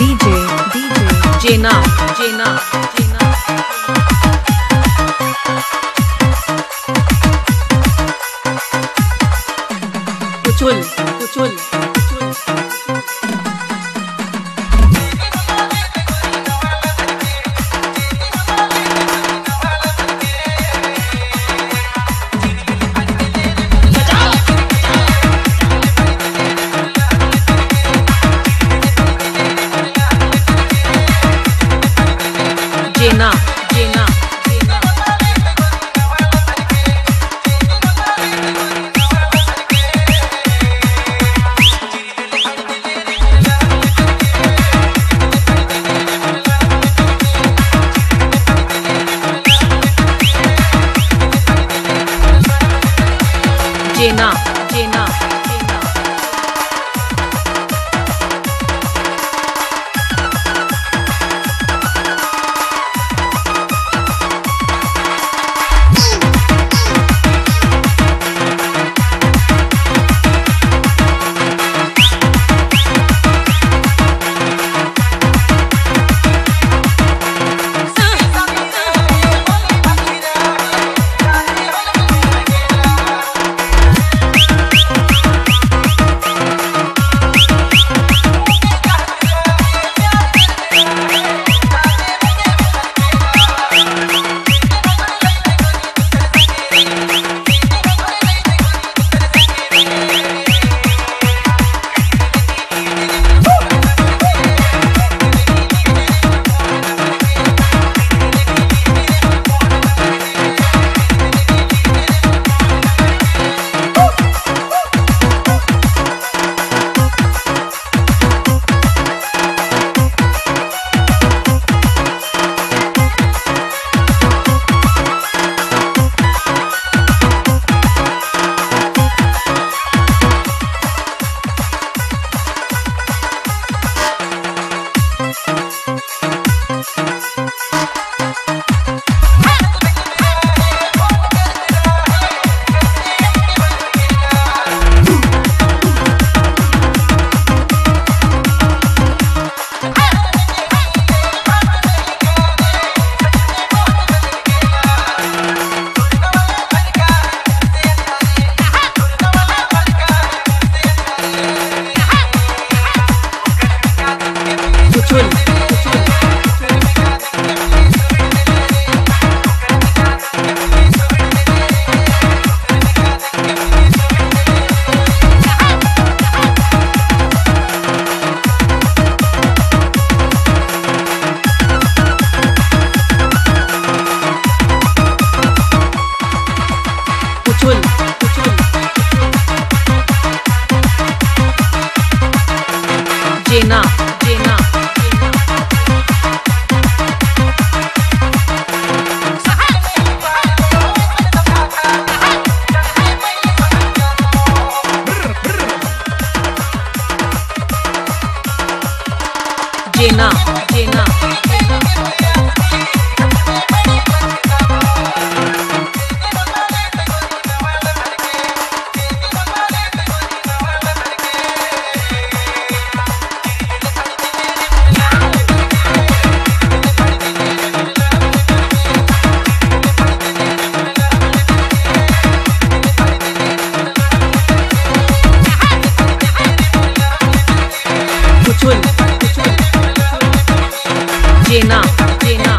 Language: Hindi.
DJ, DJ, जेना जेना जेना। कुचुल कुचुल। जेना जेना जेना जेना जेना जेना जेना जेना जेना जेना